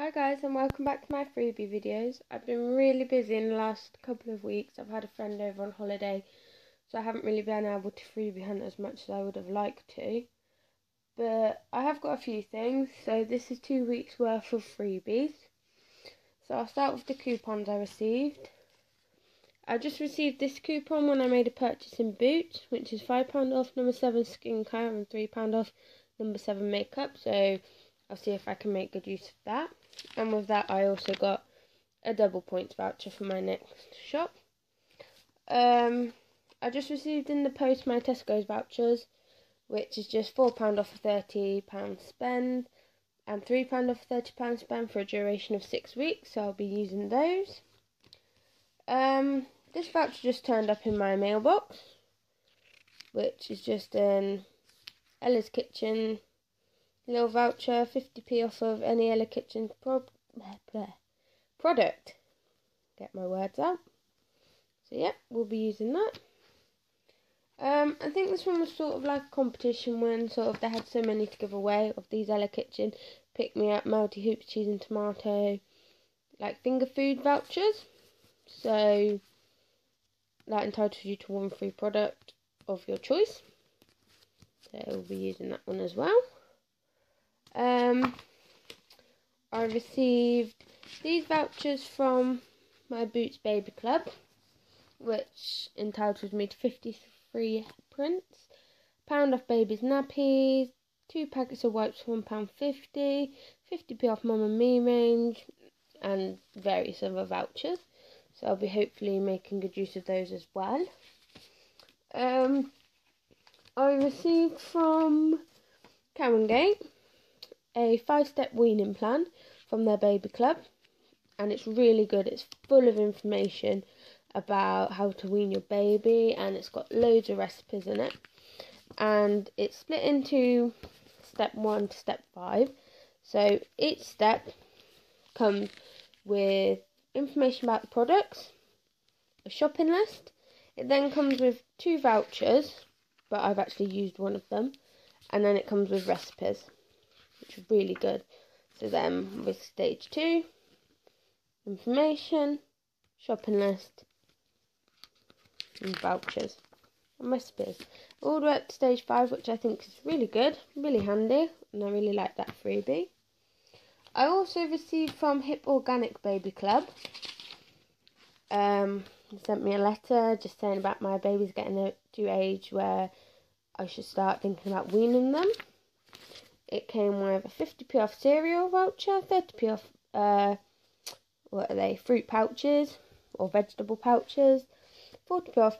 Hi guys and welcome back to my freebie videos. I've been really busy in the last couple of weeks. I've had a friend over on holiday so I haven't really been able to freebie hunt as much as I would have liked to. But I have got a few things so this is two weeks worth of freebies. So I'll start with the coupons I received. I just received this coupon when I made a purchase in Boots which is £5 off number 7 skincare and £3 off number 7 makeup so I'll see if I can make good use of that. And with that, I also got a double points voucher for my next shop. Um, I just received in the post my Tesco's vouchers, which is just £4 off a £30 spend and £3 off a £30 spend for a duration of six weeks, so I'll be using those. Um, this voucher just turned up in my mailbox, which is just an Ella's Kitchen little voucher, 50p off of any Ella Kitchen pro product. Get my words out. So yeah, we'll be using that. Um, I think this one was sort of like a competition when sort of they had so many to give away of these Ella Kitchen pick me up melty hoops cheese and tomato like finger food vouchers. So that entitles you to one free product of your choice. So we'll be using that one as well. Um, I received these vouchers from my Boots Baby Club, which entitles me to 53 prints, pound off baby's nappies, two packets of wipes for £1.50, 50p off Mum and Me range, and various other vouchers. So I'll be hopefully making good use of those as well. Um, I received from Gate a five step weaning plan from their baby club, and it's really good. It's full of information about how to wean your baby, and it's got loads of recipes in it. And it's split into step one to step five. So each step comes with information about the products, a shopping list. It then comes with two vouchers, but I've actually used one of them, and then it comes with recipes which are really good. So then with stage two, information, shopping list, and vouchers and recipes. All the way up to stage five, which I think is really good, really handy, and I really like that freebie. I also received from HiPP Organic Baby Club. Um, sent me a letter just saying about my babies getting to age where I should start thinking about weaning them. It came with a 50p off cereal voucher, 30p off, uh, what are they, fruit pouches or vegetable pouches, 40p off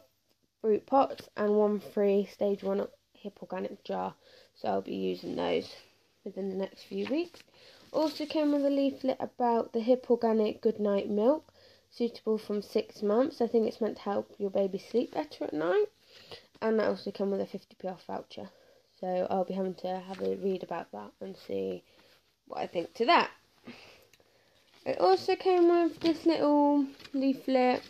fruit pots, and one free stage one HiPP organic jar. So I'll be using those within the next few weeks. Also came with a leaflet about the HiPP organic goodnight milk, suitable from six months. I think it's meant to help your baby sleep better at night. And that also came with a 50p off voucher. So I'll be having to have a read about that and see what I think to that. It also came with this little leaflet,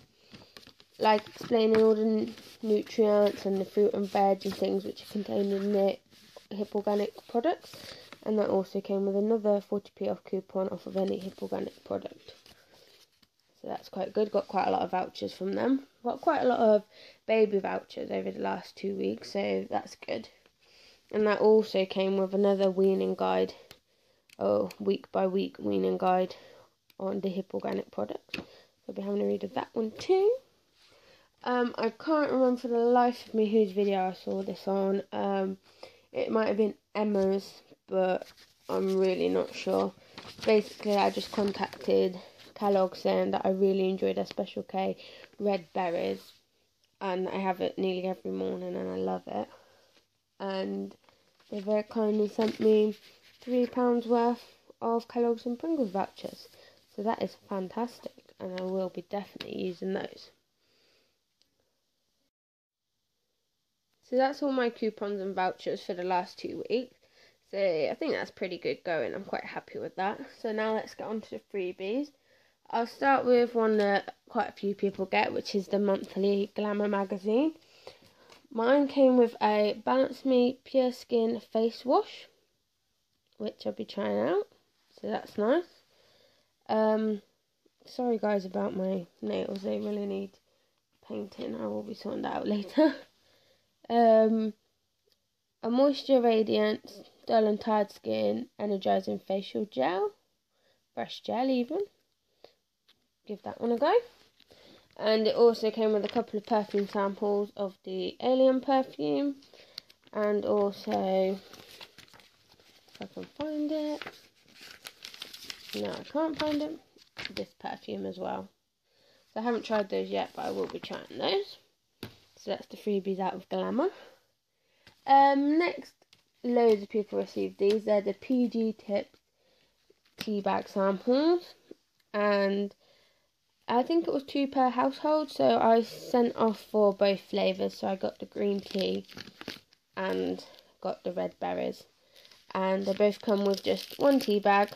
like explaining all the nutrients and the fruit and veg and things which are contained in the HiPP organic products. And that also came with another 40p off coupon off of any HiPP organic product. So that's quite good. Got quite a lot of vouchers from them. Got quite a lot of baby vouchers over the last two weeks, so that's good and that also came with another weaning guide oh week by week weaning guide on the HiPP organic products. I'll be having a read of that one too. Um i can't remember for the life of me whose video i saw this on. Um it might have been emma's but i'm really not sure. Basically i just contacted kellogg saying that i really enjoyed their special k red berries and i have it nearly every morning and i love it. And they very kindly sent me £3 worth of Kellogg's and Pringles vouchers. So that is fantastic, and I will be definitely using those. So that's all my coupons and vouchers for the last two weeks. So I think that's pretty good going. I'm quite happy with that. So now let's get on to the freebies. I'll start with one that quite a few people get, which is the monthly Glamour magazine. Mine came with a Balance Me Pure Skin face wash, which I'll be trying out. So that's nice. Um, sorry guys about my nails. They really need painting. I will be sorting that out later. um, a moisture radiance, dull and tired skin, energizing facial gel, fresh gel even. Give that one a go. And it also came with a couple of perfume samples of the Alien perfume, and also, if I can find it, no, I can't find it. This perfume as well. So I haven't tried those yet, but I will be trying those. So that's the freebies out of Glamour. Um, next, loads of people received these. They're the PG Tips tea bag samples, and I think it was two per household. So I sent off for both flavors. So I got the green tea and got the red berries, and they both come with just one tea bag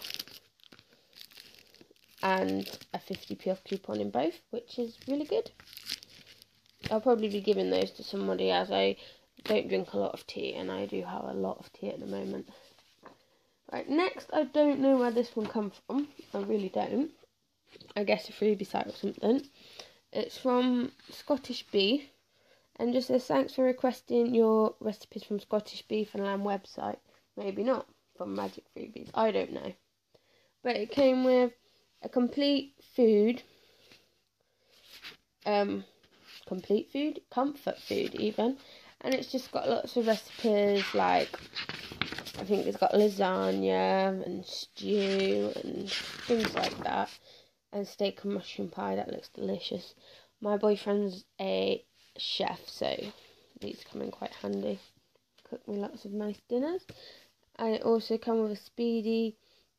and a 50p off coupon in both, which is really good. I'll probably be giving those to somebody as I don't drink a lot of tea and I do have a lot of tea at the moment. Right, next, I don't know where this one comes from. I really don't. I guess a freebie site or something. It's from Scottish Beef and just says thanks for requesting your recipes from Scottish Beef and Lamb website. Maybe not from Magic Freebies. I don't know. But it came with a complete food, um, complete food, comfort food even, and it's just got lots of recipes like I think it's got lasagna and stew and things like that, and steak and mushroom pie that looks delicious. My boyfriend's a chef, so these come in quite handy. Cook me lots of nice dinners. And it also come with a speedy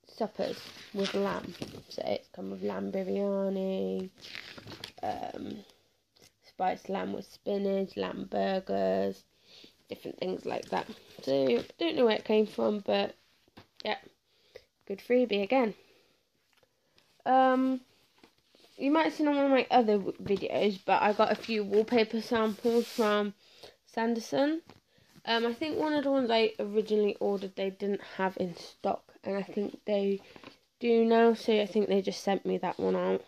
suppers with lamb. So it's come with lamb biryani, um, spiced lamb with spinach, lamb burgers, different things like that. So I don't know where it came from, but yeah, good freebie again. Um, you might have seen on one of my other videos, but I got a few wallpaper samples from Sanderson. Um, I think one of the ones I originally ordered they didn't have in stock and I think they do now. So I think they just sent me that one out.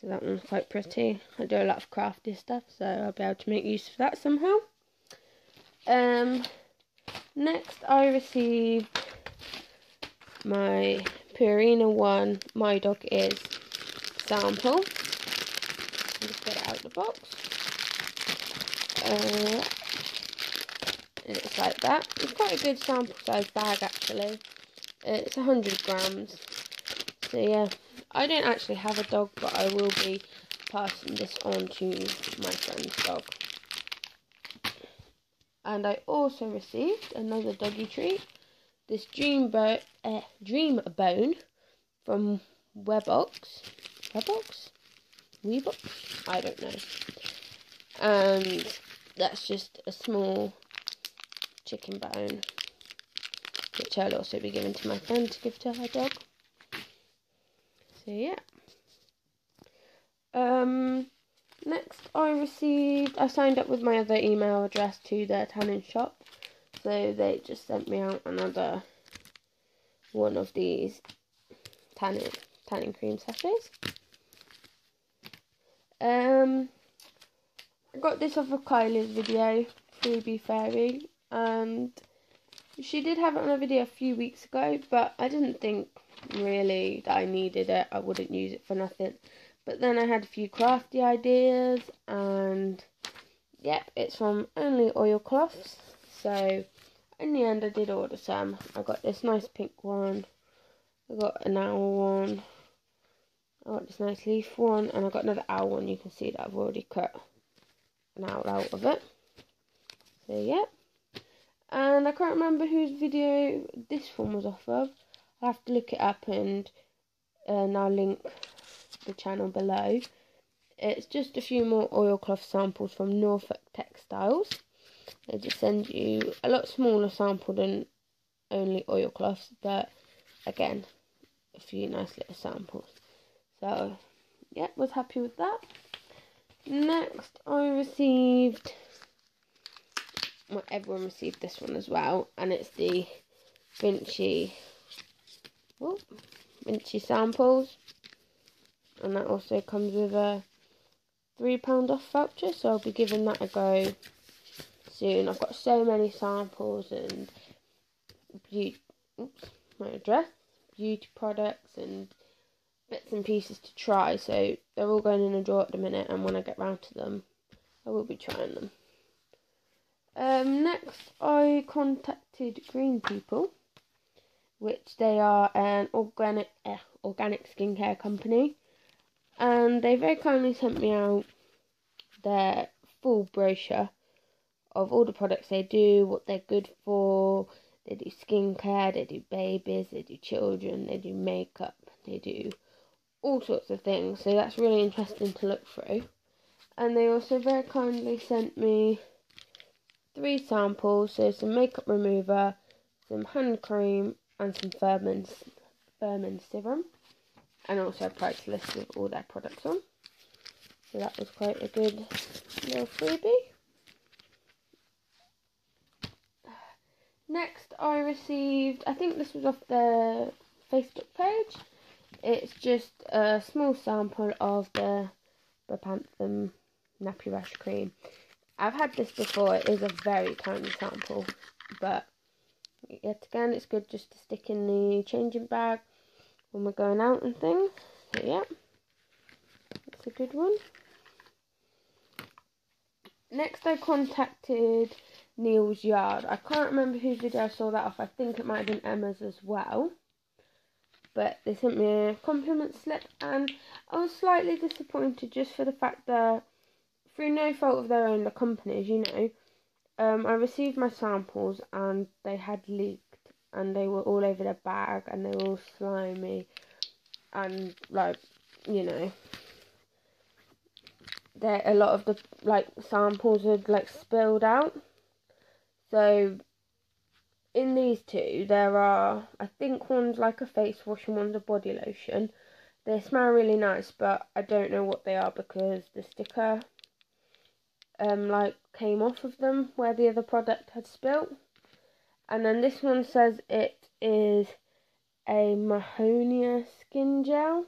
So that one's quite pretty. I do a lot of crafty stuff, so I'll be able to make use of that somehow. Um, next I received my Purina One My Dog Is sample. Just get it out of the box. Uh, it's like that. It's quite a good sample size bag actually. It's 100 grams. So yeah, I don't actually have a dog, but I will be passing this on to my friend's dog. And I also received another doggy treat. This dream, uh, dream bone from Webbox. Webbox? Weebox? I don't know. And that's just a small chicken bone which I'll also be giving to my friend to give to her dog. So yeah. Um, next I received, I signed up with my other email address to their tanning shop. So they just sent me out another one of these tanning tanning cream sachets. Um, I got this off of Kylie's video, Freebie Fairy, and she did have it on a video a few weeks ago, but I didn't think really that I needed it. I wouldn't use it for nothing. But then I had a few crafty ideas, and yep, it's from Only Oil Oilcloths. So in the end, I did order some. I got this nice pink one. I got an owl one. I got this nice leaf one, and I got another owl one. You can see that I've already cut an owl out of it. So yep and I can't remember whose video this one was off of. I'll have to look it up and and I'll link the channel below. It's just a few more oilcloth samples from Norfolk Textiles. They just send you a lot smaller sample than only oilcloths, but again, a few nice little samples. So, yeah, was happy with that. Next, I received well, everyone received this one as well, and it's the Vinci. Oh, Vinci samples. And that also comes with a £3 off voucher, so I'll be giving that a go soon. I've got so many samples and beauty, oops, my address, beauty products and bits and pieces to try. So they're all going in a drawer at the minute, and when I get round to them, I will be trying them. Um, next, I contacted Green People, which they are an organic uh, organic skincare company, and they very kindly sent me out their full brochure of all the products they do, what they're good for. They do skincare, they do babies, they do children, they do makeup, they do all sorts of things. So that's really interesting to look through. And they also very kindly sent me three samples, so some makeup remover, some hand cream, and some Firmen's, Firmen's serum. And also a price list of all their products on. So that was quite a good little freebie. Next, I received, I think this was off the Facebook page. It's just a small sample of the Bepanthen Nappy Rash Cream. I've had this before, it is a very tiny sample, but yet again, it's good just to stick in the changing bag when we're going out and things. So, yeah, it's a good one. Next, I contacted Neal's Yard. I can't remember whose video I saw that off. I think it might have been Emma's as well. But they sent me a compliment slip, and I was slightly disappointed just for the fact that, through no fault of their own, the companies, you know, um, I received my samples and they had leaked, and they were all over the bag, and they were all slimy, and like, you know, there a lot of the like samples had like spilled out. So in these two, there are I think one's like a face wash and one's a body lotion. They smell really nice, but I don't know what they are because the sticker um like came off of them where the other product had spilt. And then this one says it is a Mahonia skin gel.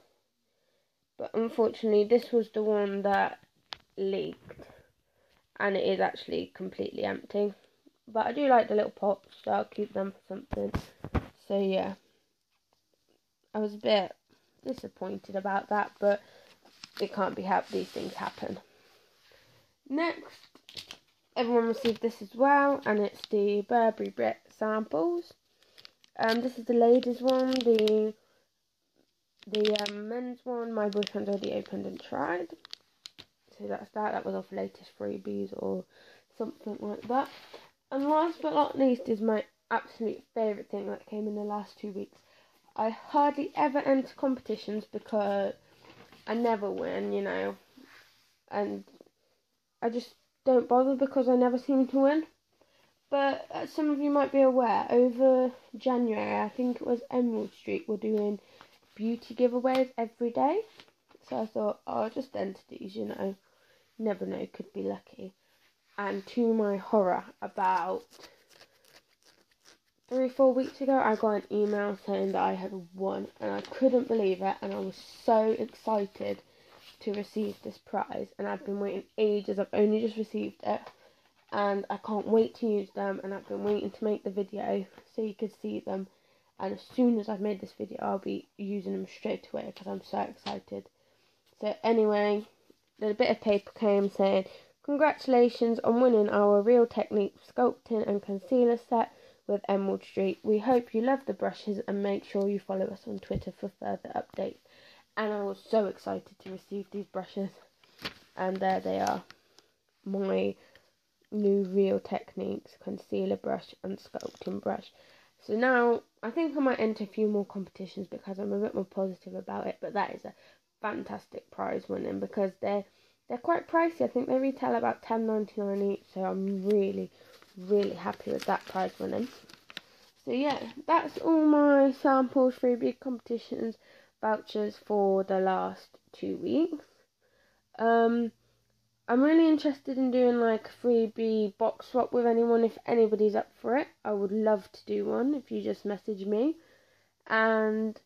But unfortunately, this was the one that leaked. And it is actually completely empty. But I do like the little pots, so I'll keep them for something. So yeah, I was a bit disappointed about that, but it can't be helped. These things happen. Next, everyone received this as well, and it's the Burberry Brit samples. Um, this is the ladies one. The the um, men's one, my boyfriend already opened and tried. So that's that. That was off latest freebies or something like that. And last but not least is my absolute favourite thing that came in the last two weeks. I hardly ever enter competitions because I never win, you know. And I just don't bother because I never seem to win. But as uh, some of you might be aware, over January, I think it was Emerald Street, we're doing beauty giveaways every day. So I thought, oh, just enter these, you know. Never know, could be lucky and to my horror, about three, four weeks ago, I got an email saying that I had won, and I couldn't believe it, and I was so excited to receive this prize, and I've been waiting ages. I've only just received it, and I can't wait to use them, and I've been waiting to make the video so you could see them. And as soon as I've made this video, I'll be using them straight away because I'm so excited. So anyway, a bit of paper came saying Congratulations on winning our Real Technique sculpting and concealer set with Emerald Street. We hope you love the brushes and make sure you follow us on Twitter for further updates. And I was so excited to receive these brushes. And there they are. My new Real Techniques concealer brush and sculpting brush. So now I think I might enter a few more competitions because I'm a bit more positive about it. But that is a fantastic prize winning because they're they're quite pricey. I think they retail about ten ninety nine each, so I'm really, really happy with that price winning. So yeah, that's all my samples, freebie competitions, vouchers for the last two weeks. Um, I'm really interested in doing like a freebie box swap with anyone if anybody's up for it. I would love to do one if you just message me. And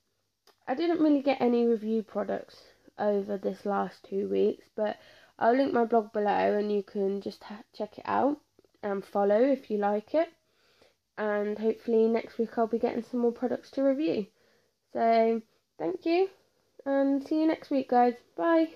I didn't really get any review products over this last two weeks, but I'll link my blog below and you can just ha- check it out and follow if you like it. And hopefully next week I'll be getting some more products to review. So thank you and see you next week, guys. Bye.